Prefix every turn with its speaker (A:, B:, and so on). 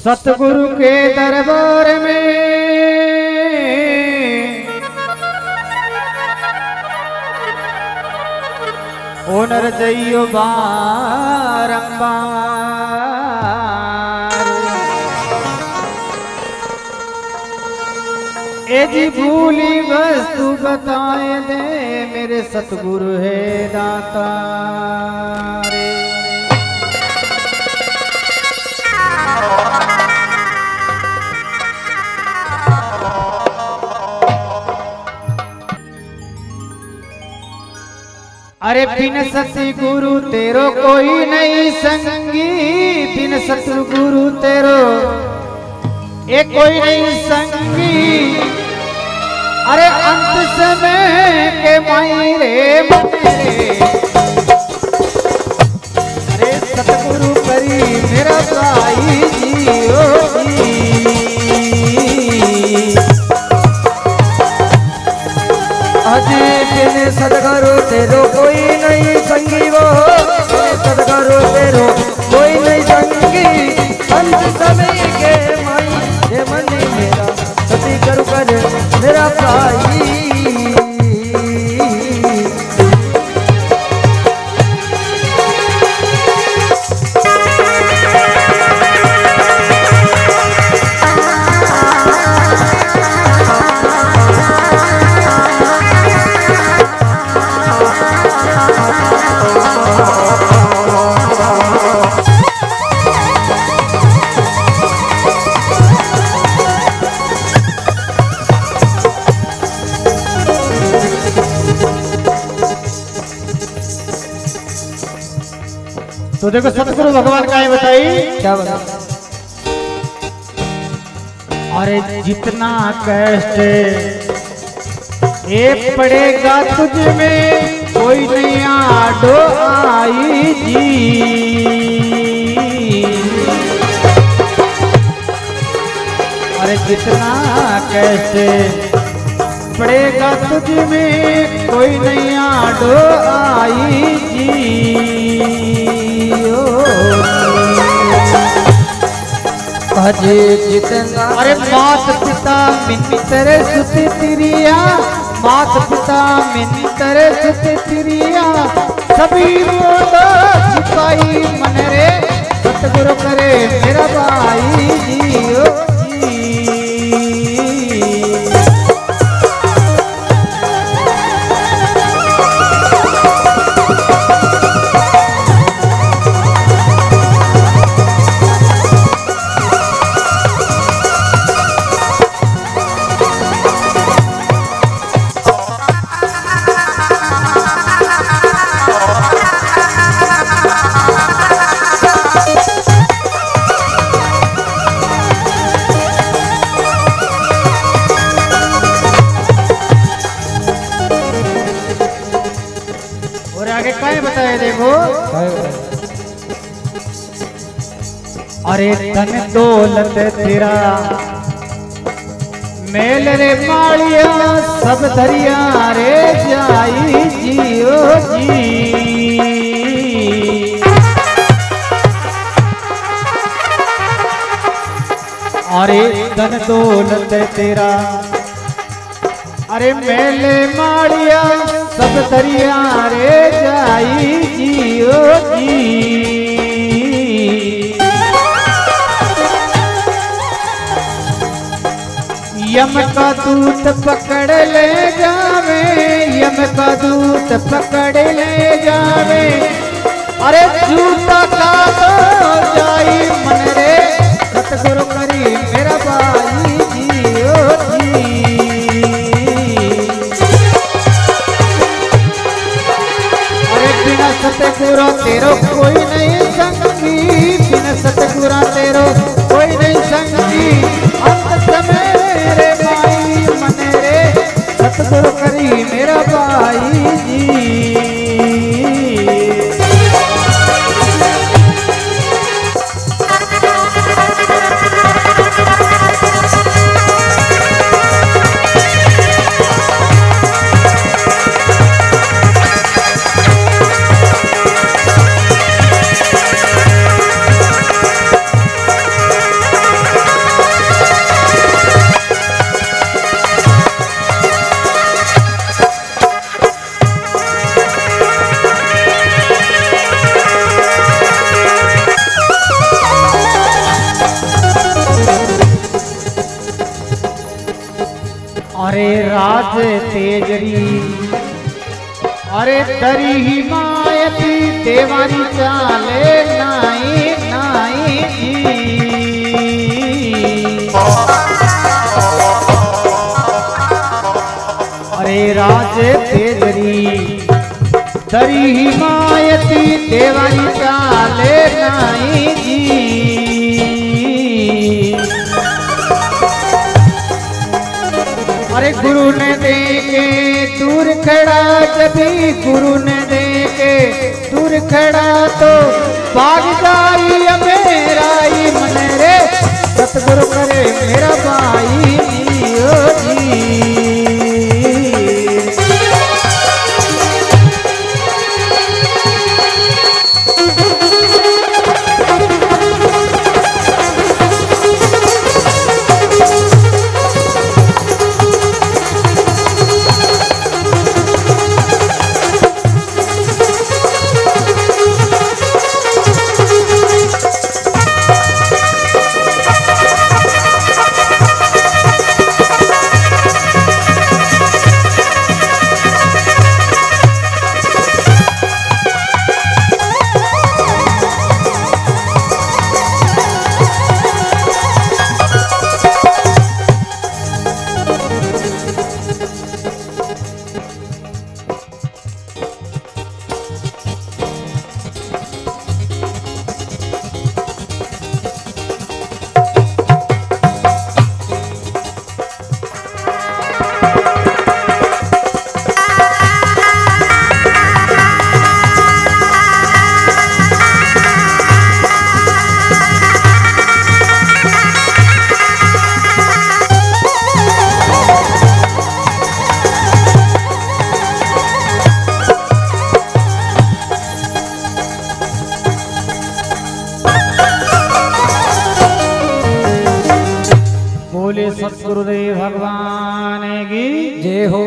A: सतगुरु के दरबार में। ओनर जइयो बारंबार। ए जी भूली वस्तु बताए दे, मेरे सतगुरु है दाता। अरे बिन सती गुरु तेरो कोई नहीं संगी। बिन सतु गुरु तेरो ये कोई नहीं संगी। अरे अंत समय के
B: बिन सदगुरु तेरो कोई नहीं संगी वो। सदगुरु तेरो कोई नहीं संगी। समय के माई, हे मन मेरा, सती करू कर मेरा भाई।
A: तो देखो सतगुरु भगवान का है बताई?
B: क्या बता
A: अरे जितना कष्ट ये पड़ेगा तुझ में कोई नहीं आडो आई जी। अरे जितना कष्ट पड़ेगा तुझ में कोई नहीं आडो आई जी ओ।
B: अजी जितना
A: अरे मात पिता मित्र सुत तिरिया मात पिता मित्र सुत तिरिया। सभी रोदा सिपाही मन रे सतगुरु करे मेरा भाई जी ओ जी और आगे क्या है बताया, देखो। अरे धन दौलत तेरा। मेल रे मालिया सब धरिया रे जाई जियो जी। अरे धन दौलत तेरा। अरे मेले माड़िया सब दरिया रे जाई जियो जी। यम का दूत पकड़ ले जावे, यम का दूत पकड़ ले जावे। अरे जूता का तो जाई मन अरे राज तेजरी अरे दरी हिमायती देवारी चाले नाई नाई। अरे राज तेजरी तरी ही मायती देवारी चाले नाई। जी अरे गुरु ने देखे, दूर खड़ा कभी गुरु ने देखे। दूर खड़ा तो भाग मेरा ही मन रे। सतगुरु करे मेरा भाई बोले सतगुरुदेव भगवान की।
B: जय हो।